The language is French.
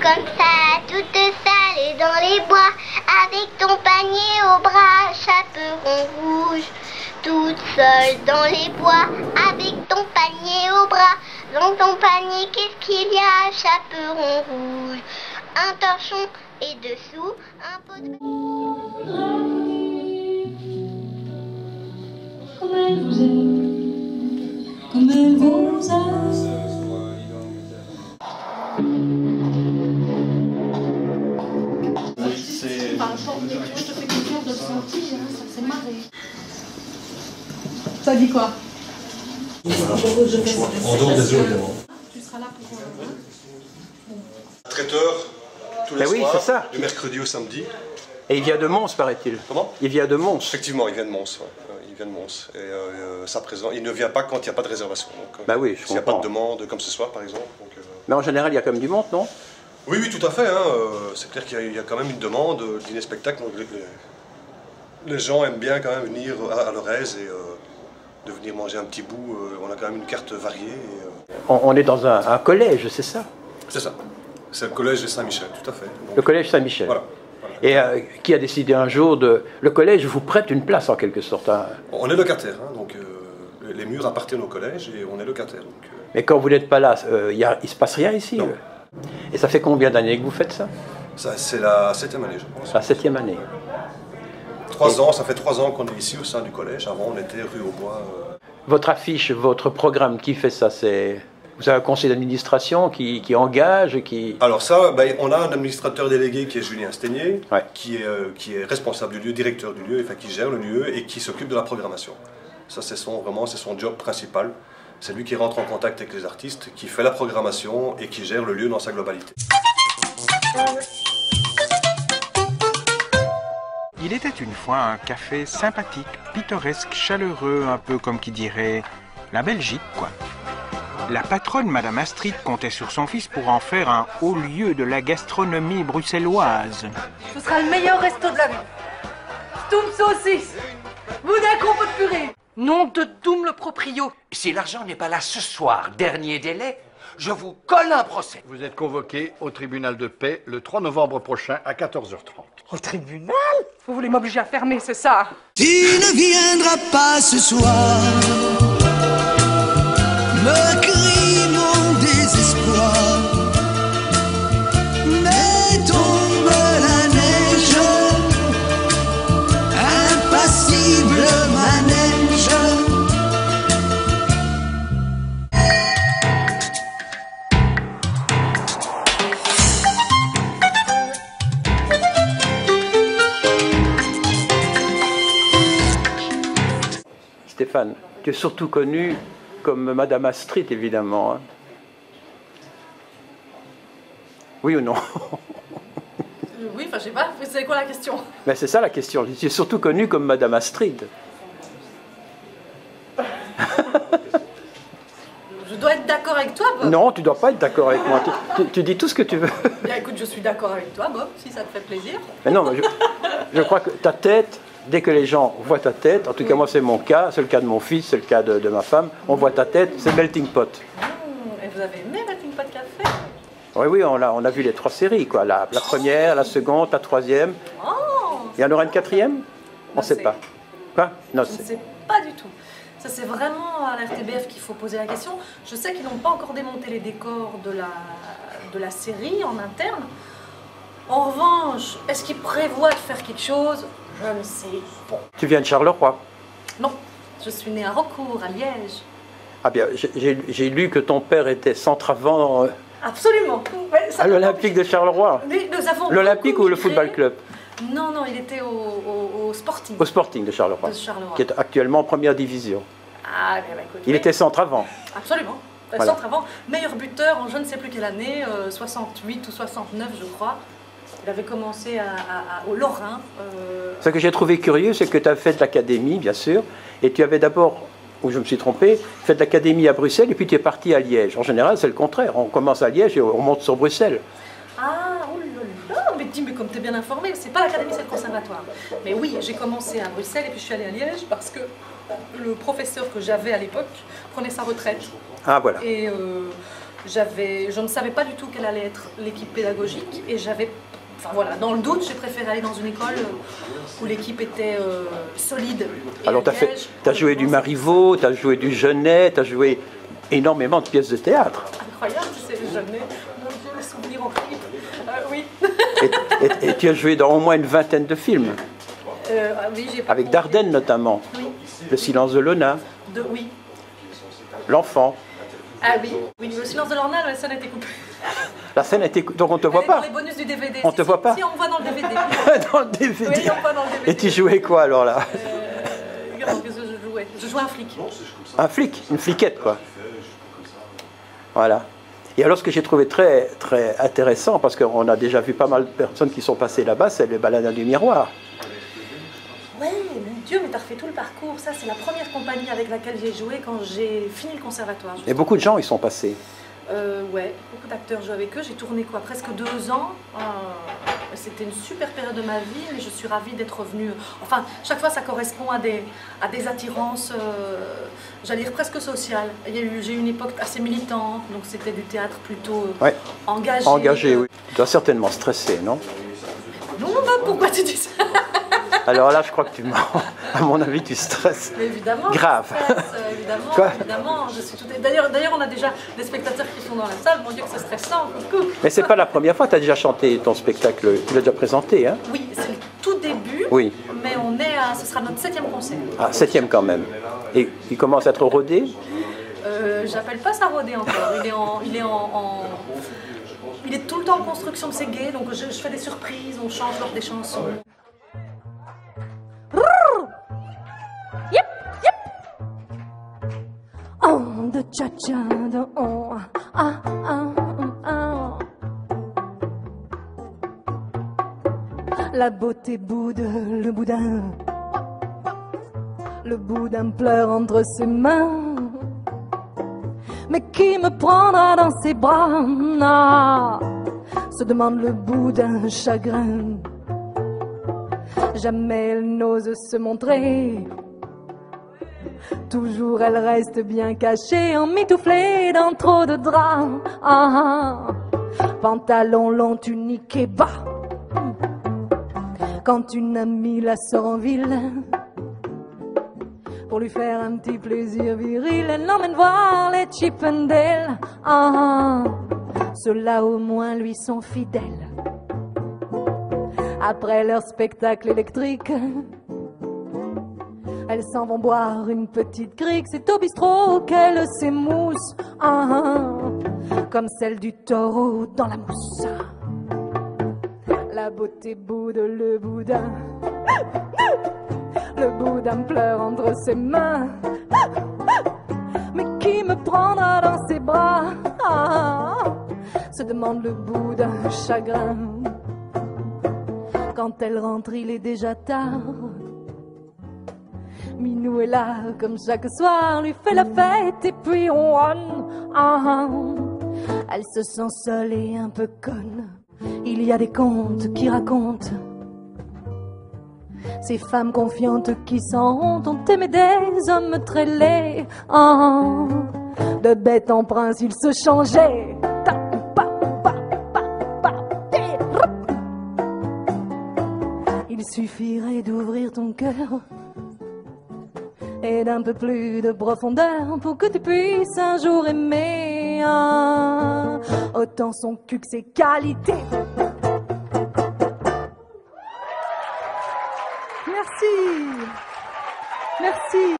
comme ça, toute sale et dans les bois, avec ton panier au bras, chaperon rouge. Toute seule dans les bois, avec ton panier au bras. Dans ton panier, qu'est-ce qu'il y a, chaperon rouge Un torchon et dessous, un pot de... Comme elle vous aime, comme elle vous aime. Je te fais confiance de le sentir, hein, ça s'est marré. Ça dit quoi En dehors des eaux, évidemment. Tu seras là pour. euh, Traiteur, tous les Ben oui, soirs, ça. du mercredi au samedi. Et il vient de Mons, paraît-il. Comment? Il vient de Mons. Effectivement, il vient de Mons. ouais. Euh, Il vient de Mons. Et euh, ça présente, il ne vient pas quand il n'y a pas de réservation. Donc, euh, Bah oui, je S'il n'y a pas comprends. de demande, comme ce soir par exemple. donc, euh, Mais en général, il y a quand même du monde, non? Oui, oui, tout à fait. hein, euh, C'est clair qu'il y, a- y a quand même une demande euh, dîner spectacle. Donc les, gens aiment bien quand même venir à, à leur aise et euh, de venir manger un petit bout. on a quand même une carte variée. et, on, on est dans un, un collège, c'est ça? C'est ça. C'est le collège de Saint-Michel, tout à fait. Donc, Le collège Saint-Michel. Voilà. Et euh, qui a décidé un jour de... Le collège vous prête une place en quelque sorte. hein? On est locataire, hein, donc euh, les murs appartiennent au collège et on est locataire. Donc, euh, Mais quand vous n'êtes pas là, euh, il ne se passe rien ici Et ça fait combien d'années que vous faites ça? Ça, c'est la septième année, je pense. La septième année. Trois ans, ça fait trois ans qu'on est ici au sein du collège. Avant, on était rue au Bois. euh, Votre affiche, votre programme, qui fait ça? C'est Vous avez un conseil d'administration qui, qui engage, qui... Alors ça, ben, on a un administrateur délégué qui est Julien Steignier, Ouais. qui, est, euh, qui est responsable du lieu, directeur du lieu, enfin qui gère le lieu et qui s'occupe de la programmation. Ça, c'est son, vraiment, c'est son job principal. C'est lui qui rentre en contact avec les artistes, qui fait la programmation et qui gère le lieu dans sa globalité. Il était une fois un café sympathique, pittoresque, chaleureux, un peu comme qui dirait la Belgique, quoi. La patronne, Madame Astrid, comptait sur son fils pour en faire un haut lieu de la gastronomie bruxelloise. Ce sera le meilleur resto de la ville. Stoum saucisse Boudin compote de purée Nom de Doom le proprio Si l'argent n'est pas là ce soir, dernier délai, je vous colle un procès. Vous êtes convoqué au tribunal de paix le 3 novembre prochain à 14h30. Au tribunal? Vous voulez m'obliger à fermer, c'est ça? Tu ne viendras pas ce soir me Stéphane, tu es surtout connu comme Madame Astrid, évidemment. hein. Oui ou non? Oui, enfin, je sais pas, c'est quoi la question? Mais c'est ça la question. Tu es surtout connu comme Madame Astrid. Je dois être d'accord avec toi, Bob Non, tu dois pas être d'accord avec moi. Tu, tu- tu dis tout ce que tu veux. Bien écoute, je suis d'accord avec toi, Bob, si ça te fait plaisir. Mais non, mais je, je crois que ta tête, dès que les gens voient ta tête, en tout cas moi c'est mon cas, c'est le cas de mon fils, c'est le cas de, de ma femme, on voit ta tête, c'est melting pot. Hmm, Et vous avez aimé Melting Pot Café? Oui, oui, on a, on a vu les trois séries, quoi. La, la première, la seconde, la troisième. Oh Il y en aura une quatrième? On ne sait pas. Quoi? Non, Je ne sais pas du tout. Ça, c'est vraiment à la RTBF qu'il faut poser la question. Je sais qu'ils n'ont pas encore démonté les décors de la, de la série en interne. En revanche, est-ce qu'ils prévoient de faire quelque chose? Tu viens de Charleroi? Non, je suis née à Rocourt, à Liège. Ah bien, j'ai- lu que ton père était centre-avant euh, Absolument. À l'Olympique de Charleroi. Mais L'Olympique ou le football club? Non, non, il était au, au- au Sporting. Au Sporting de Charleroi, De Charleroi. qui est actuellement en première division. Ah, ben, bah, écoute, Il oui. était centre-avant. Absolument. Euh, Voilà. Centre avant, meilleur buteur en je ne sais plus quelle année, euh, 68 ou 69 je crois. Il avait commencé à- au Lorrain. euh, Ce que j'ai trouvé curieux, c'est que tu as fait de l'académie, bien sûr, et tu avais d'abord, ou je me suis trompé, fait de l'académie à Bruxelles, et puis tu es parti à Liège. En général, c'est le contraire. On commence à Liège et on monte sur Bruxelles. Ah, oh là là, mais dis, mais comme tu es bien informé, c'est pas l'académie, c'est le conservatoire. Mais oui, j'ai commencé à Bruxelles et puis je suis allée à Liège parce que le professeur que j'avais à l'époque prenait sa retraite. Ah, voilà. Et euh, j'avais, je ne savais pas du tout quelle allait être l'équipe pédagogique et j'avais, enfin voilà, dans le doute, j'ai préféré aller dans une école où l'équipe était euh, solide. Et Alors, tu as, fait, Liège, as joué du Marivaux, tu as joué du Genet, tu as joué énormément de pièces de théâtre. Incroyable, c'est jamais. Mon Dieu, souvenirs en clip. Euh, oui. Et, et- et tu as joué dans au moins une vingtaine de films, Euh, ah oui, avec. Dardenne notamment. Oui. Le silence de Lona, De, oui. L'enfant. Ah oui. Oui, le silence de l'ornal, la scène a été coupée. La scène a été. Donc on te Elle voit est pas Dans les bonus du DVD. On Si, te si, voit pas Si, on voit dans le DVD. dans le DVD. Oui, on voit dans le DVD. Et tu jouais quoi alors là Euh, que je jouais Je jouais un flic. Un flic, une fliquette quoi. Voilà. Et alors ce que j'ai trouvé très, très intéressant, parce qu'on a déjà vu pas mal de personnes qui sont passées là-bas, c'est les baladins du miroir. Ouais, mon Dieu, mais t'as refait tout le parcours. Ça, c'est la première compagnie avec laquelle j'ai joué quand j'ai fini le conservatoire. Et beaucoup de gens y sont passés. Euh, ouais, beaucoup d'acteurs jouent avec eux. J'ai tourné quoi, presque deux ans. Euh, C'était une super période de ma vie, mais je suis ravie d'être revenue. Enfin, chaque fois, ça correspond à des, à des attirances, euh, j'allais dire presque sociales. J'ai eu une époque assez militante, donc c'était du théâtre plutôt euh, Ouais. engagé. Engagé, oui. Tu dois certainement stresser, non? Non, bah, pourquoi tu dis ça? Alors là, je crois que tu mens. À mon avis, tu stresses. Mais évidemment. Grave. je stresse, euh, évidemment, Quoi évidemment. Je suis tout... D'ailleurs, d'ailleurs, on a déjà des spectateurs qui sont dans la salle. Mon Dieu, que c'est stressant. coucou. Mais c'est pas la première fois, tu as déjà chanté ton spectacle, tu l'as déjà présenté, hein Oui, c'est le tout début. Oui. Mais on est à, ce sera notre septième concert. Ah, septième quand même. Et il commence à être rodé? Euh, J'appelle pas ça rodé encore. Il est en, il est en, en- il est tout le temps en construction de ses gays, donc je, je fais des surprises, on change lors des chansons. On de cha cha de on ah ah ah. La beauté boude le boudin. Le boudin pleure entre ses mains. Mais qui me prendra dans ses bras? Ah, Se demande le boudin chagrin. Jamais elle n'ose se montrer. Toujours elle reste bien cachée, emmitouflée dans trop de draps. Ah, ah. Pantalon long, tunique et bas. Quand une amie la sort en ville, pour lui faire un petit plaisir viril, elle l'emmène voir les Chippendales. Ah, ah. ceux-là au moins lui sont fidèles. Après leur spectacle électrique, elles s'en vont boire une petite crique, c'est au bistrot qu'elles s'émoussent, ah, ah, comme celle du taureau dans la mousse. La beauté boude le boudin, le boudin pleure entre ses mains. Mais qui me prendra dans ses bras? Ah, se demande le boudin chagrin. Quand elle rentre, il est déjà tard. Minou est là comme chaque soir, lui fait la fête et puis on ronne. Ah. Elle se sent seule et un peu conne. Il y a des contes qui racontent ces femmes confiantes qui sans honte ont aimé des hommes très laids. De bête en prince, ils se changeaient. Il suffirait d'ouvrir ton cœur et d'un peu plus de profondeur pour que tu puisses un jour aimer. Ah, autant son cul que ses qualités. Merci. Merci.